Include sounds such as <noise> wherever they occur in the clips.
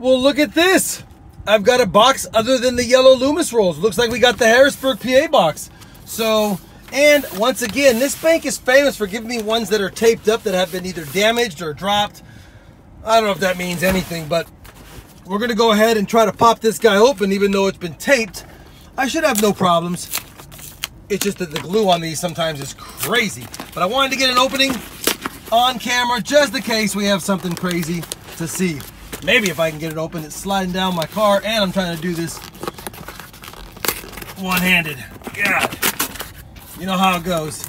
Well, look at this. I've got a box other than the yellow Loomis rolls. Looks like we got the Harrisburg PA box. So, and once again, this bank is famous for giving me ones that are taped up that have been either damaged or dropped. I don't know if that means anything, but we're gonna go ahead and try to pop this guy open even though it's been taped. I should have no problems. It's just that the glue on these sometimes is crazy. But I wanted to get an opening on camera just in case we have something crazy to see. Maybe if I can get it open, it's sliding down my car and I'm trying to do this one-handed. God, you know how it goes.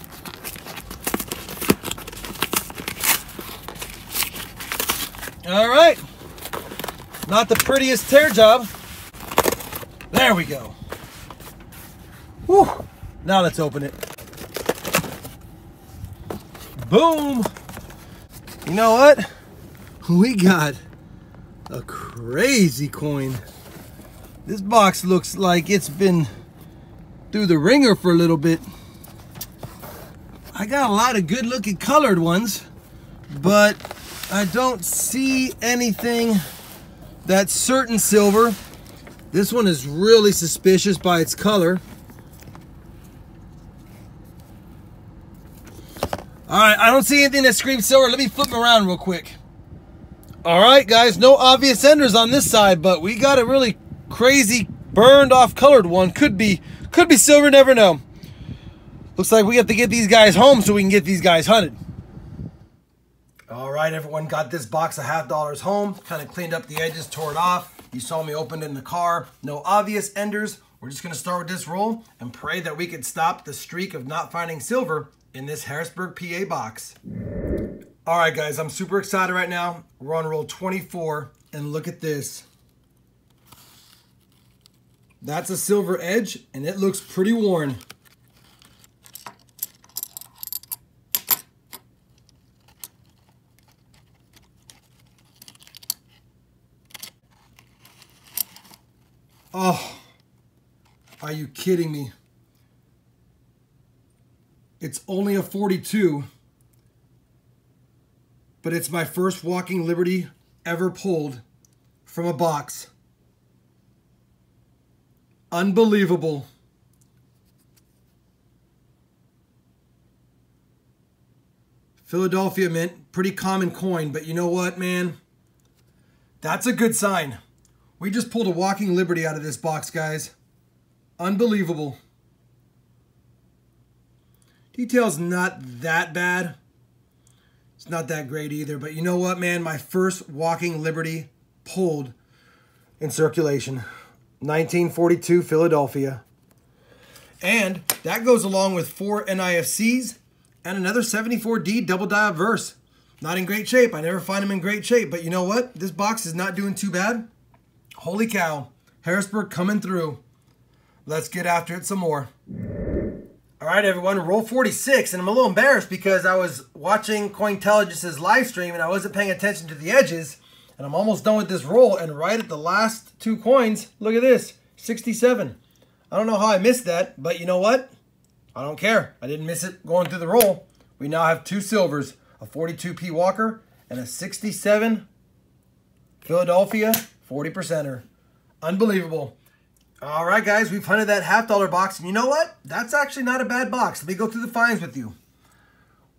All right, not the prettiest tear job. There we go. Whew. Now let's open it. Boom. You know what? We got a crazy coin. This box looks like it's been through the wringer for a little bit. I got a lot of good looking colored ones, but I don't see anything that's certain silver. This one is really suspicious by its color. All right, I don't see anything that screams silver. Let me flip them around real quick. All right, guys, no obvious enders on this side, but we got a really crazy burned off colored one. Could be, could be silver, never know. Looks like we have to get these guys home so we can get these guys hunted. All right, everyone got this box of half dollars home. Kind of cleaned up the edges, tore it off. You saw me open it in the car. No obvious enders. We're just gonna start with this roll and pray that we can stop the streak of not finding silver in this Harrisburg PA box. All right, guys, I'm super excited right now. We're on roll 24, and look at this. That's a silver edge, and it looks pretty worn. Oh, are you kidding me? It's only a 42 but it's my first walking liberty ever pulled from a box. Unbelievable. Philadelphia Mint, pretty common coin, but you know what, man? That's a good sign. We just pulled a walking liberty out of this box, guys. Unbelievable. Detail's not that bad. It's not that great either. But you know what, man? My first Walking Liberty pulled in circulation. 1942 Philadelphia. And that goes along with four NIFCs and another 74D double die obverse. Not in great shape. I never find them in great shape. But you know what? This box is not doing too bad. Holy cow. Harrisburg coming through. Let's get after it some more. All right, everyone, roll 46. And I'm a little embarrassed because I was watching Cointelligence's live stream and I wasn't paying attention to the edges. And I'm almost done with this roll. And right at the last two coins, look at this, 67. I don't know how I missed that, but you know what? I don't care. I didn't miss it going through the roll. We now have two silvers, a 42P Walker and a 67 Philadelphia 40 percenter. Unbelievable. All right, guys, we've hunted that half dollar box. And you know what? That's actually not a bad box. Let me go through the finds with you.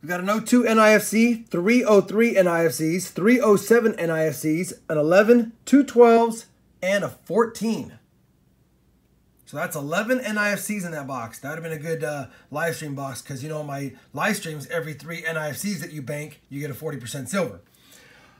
We got an 02 NIFC, 303 NIFCs, 307 NIFCs, an 11, two 12s, and a 14. So that's 11 NIFCs in that box. That would have been a good uh, live stream box because, you know, my live streams, every three NIFCs that you bank, you get a 40% silver.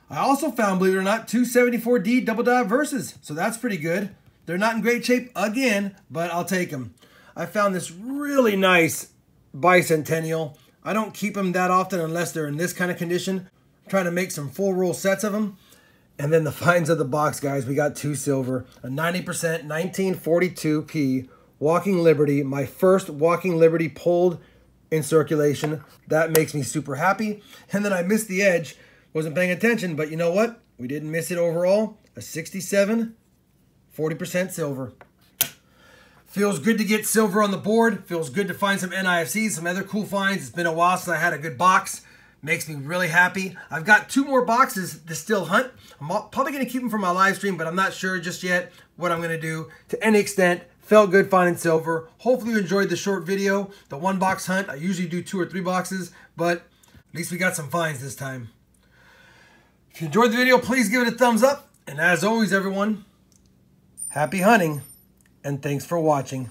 I also found, believe it or not, two 74D double die obverses. So that's pretty good. They're not in great shape again, but I'll take them. I found this really nice bicentennial. I don't keep them that often unless they're in this kind of condition. I'm trying to make some full roll sets of them. And then the <laughs> finds of the box, guys. We got two silver, a 90% 1942p Walking Liberty. My first Walking Liberty pulled in circulation. That makes me super happy. And then I missed the edge. Wasn't paying attention, but you know what? We didn't miss it overall. A 67 40% silver. Feels good to get silver on the board. Feels good to find some NIFCs, some other cool finds. It's been a while since I had a good box. Makes me really happy. I've got two more boxes to still hunt. I'm probably going to keep them for my live stream, but I'm not sure just yet what I'm going to do. To any extent, felt good finding silver. Hopefully you enjoyed the short video, the one box hunt. I usually do two or three boxes, but at least we got some finds this time. If you enjoyed the video, please give it a thumbs up. And as always, everyone, happy hunting and thanks for watching.